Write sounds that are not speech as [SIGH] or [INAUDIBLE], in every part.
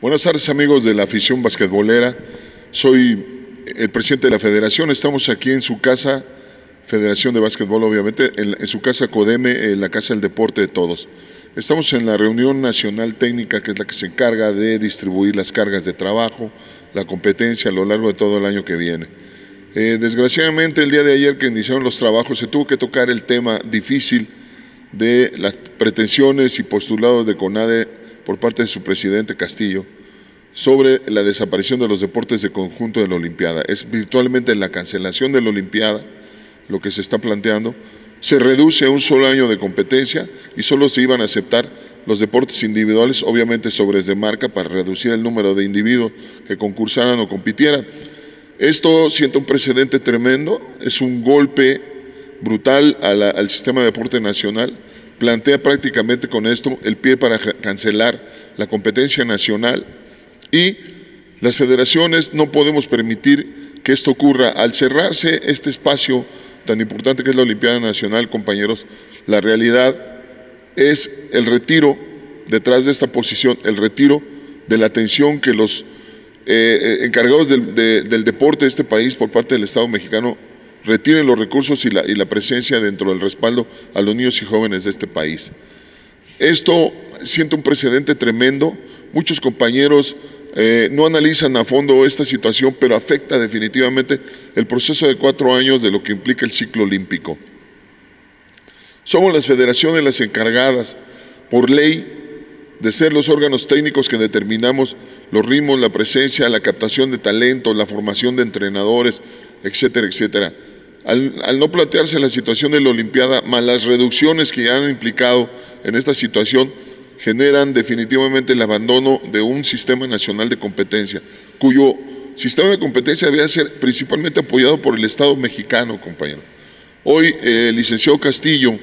Buenas tardes amigos de la afición basquetbolera. Soy el presidente de la federación. Estamos aquí en su casa, Federación de Básquetbol obviamente, en, su casa Codeme, en la Casa del Deporte de Todos. Estamos en la reunión nacional técnica que es la que se encarga de distribuir las cargas de trabajo, la competencia a lo largo de todo el año que viene. Eh, desgraciadamente el día de ayer que iniciaron los trabajos se tuvo que tocar el tema difícil de las pretensiones y postulados de CONADE por parte de su presidente Castillo sobre la desaparición de los deportes de conjunto de la Olimpiada. Es virtualmente la cancelación de la Olimpiada lo que se está planteando. Se reduce a un solo año de competencia y solo se iban a aceptar los deportes individuales, obviamente sobres de marca, para reducir el número de individuos que concursaran o compitieran. Esto siente un precedente tremendo, es un golpe brutal al sistema de deporte nacional plantea prácticamente con esto el pie para cancelar la competencia nacional y las federaciones no podemos permitir que esto ocurra. Al cerrarse este espacio tan importante que es la Olimpiada Nacional, compañeros, la realidad es el retiro, detrás de esta posición, el retiro de la atención que los eh, eh, encargados del, del deporte de este país por parte del Estado mexicano retiren los recursos y la, y la presencia dentro del respaldo a los niños y jóvenes de este país. Esto siente un precedente tremendo. Muchos compañeros eh, no analizan a fondo esta situación, pero afecta definitivamente el proceso de cuatro años de lo que implica el ciclo olímpico. Somos las federaciones las encargadas, por ley, de ser los órganos técnicos que determinamos los ritmos, la presencia, la captación de talento, la formación de entrenadores, etcétera, etcétera al, no plantearse la situación de la Olimpiada, más las reducciones que ya han implicado en esta situación, generan definitivamente el abandono de un sistema nacional de competencia, cuyo sistema de competencia debe ser principalmente apoyado por el Estado mexicano, compañero. Hoy eh, el licenciado Castillo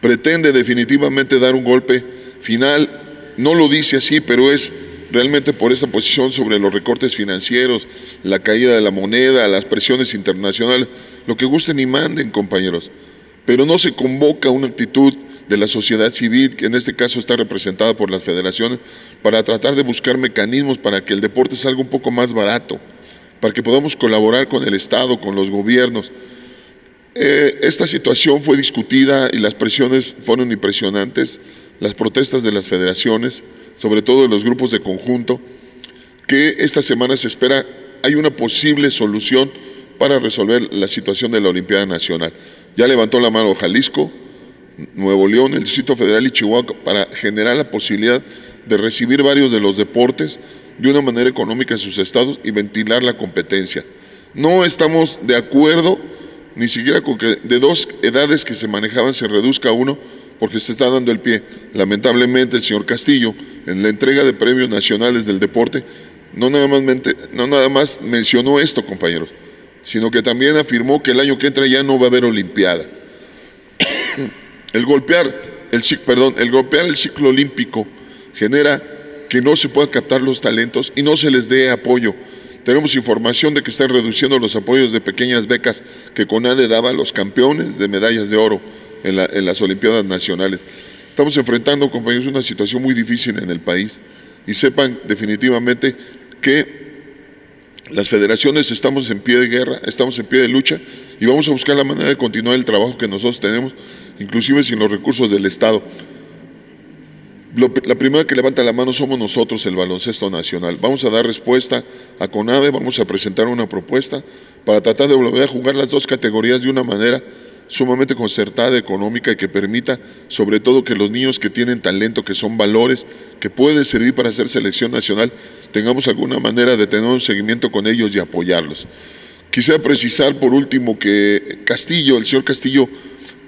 pretende definitivamente dar un golpe final, no lo dice así, pero es realmente por esta posición sobre los recortes financieros, la caída de la moneda, las presiones internacionales, lo que gusten y manden, compañeros. Pero no se convoca una actitud de la sociedad civil, que en este caso está representada por las federaciones, para tratar de buscar mecanismos para que el deporte salga un poco más barato, para que podamos colaborar con el Estado, con los gobiernos. Eh, esta situación fue discutida y las presiones fueron impresionantes, las protestas de las federaciones, sobre todo de los grupos de conjunto, que esta semana se espera hay una posible solución para resolver la situación de la Olimpiada Nacional. Ya levantó la mano Jalisco, Nuevo León, el Distrito Federal y Chihuahua para generar la posibilidad de recibir varios de los deportes de una manera económica en sus estados y ventilar la competencia. No estamos de acuerdo ni siquiera con que de dos edades que se manejaban se reduzca a uno, porque se está dando el pie. Lamentablemente el señor Castillo, en la entrega de premios nacionales del deporte, no nada más, mencionó esto, compañeros, sino que también afirmó que el año que entra ya no va a haber Olimpiada. [COUGHS] el golpear el, perdón, el golpear el ciclo olímpico genera que no se puedan captar los talentos y no se les dé apoyo. Tenemos información de que están reduciendo los apoyos de pequeñas becas que CONADE daba a los campeones de medallas de oro en, las Olimpiadas Nacionales. Estamos enfrentando, compañeros, una situación muy difícil en el país y sepan definitivamente que las federaciones estamos en pie de guerra, estamos en pie de lucha y vamos a buscar la manera de continuar el trabajo que nosotros tenemos, inclusive sin los recursos del Estado. la primera que levanta la mano somos nosotros, el baloncesto nacional. Vamos a dar respuesta a CONADE, vamos a presentar una propuesta para tratar de volver a jugar las dos categorías de una manera sumamente concertada, económica y que permita sobre todo que los niños que tienen talento, que son valores, que pueden servir para hacer selección nacional, tengamos alguna manera de tener un seguimiento con ellos y apoyarlos. Quisiera precisar por último que Castillo, el señor Castillo,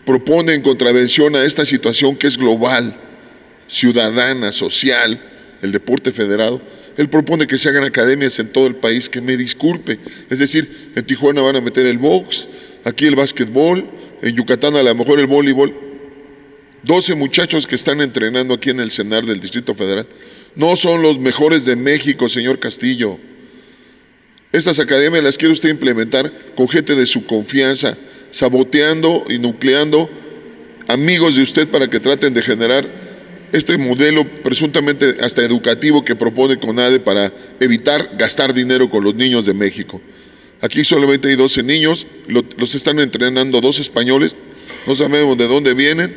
propone en contravención a esta situación que es global, ciudadana, social, el deporte federado, él propone que se hagan academias en todo el país, que me disculpe. Es decir, en Tijuana van a meter el box, aquí el básquetbol, en Yucatán a lo mejor el voleibol. 12 muchachos que están entrenando aquí en el CENAR del Distrito Federal. No son los mejores de México, señor Castillo. Estas academias las quiere usted implementar con gente de su confianza, saboteando y nucleando amigos de usted para que traten de generar este modelo presuntamente hasta educativo que propone CONADE para evitar gastar dinero con los niños de México. Aquí solamente hay 12 niños, los están entrenando dos españoles, no sabemos de dónde vienen,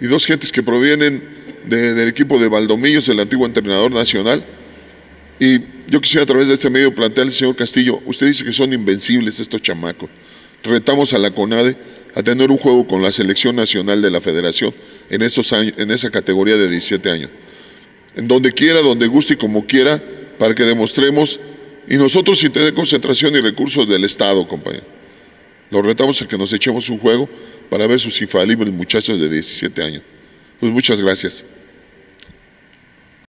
y dos gentes que provienen del equipo de Valdomillos, el antiguo entrenador nacional. Y yo quisiera a través de este medio plantearle, señor Castillo, usted dice que son invencibles estos chamacos. Retamos a la CONADE a tener un juego con la selección nacional de la federación en, años, en esa categoría de 17 años. En donde quiera, donde guste y como quiera, para que demostremos, y nosotros sin tener concentración y recursos del Estado, compañero. Los retamos a que nos echemos un juego para ver sus infalibles muchachos de 17 años. Pues muchas gracias.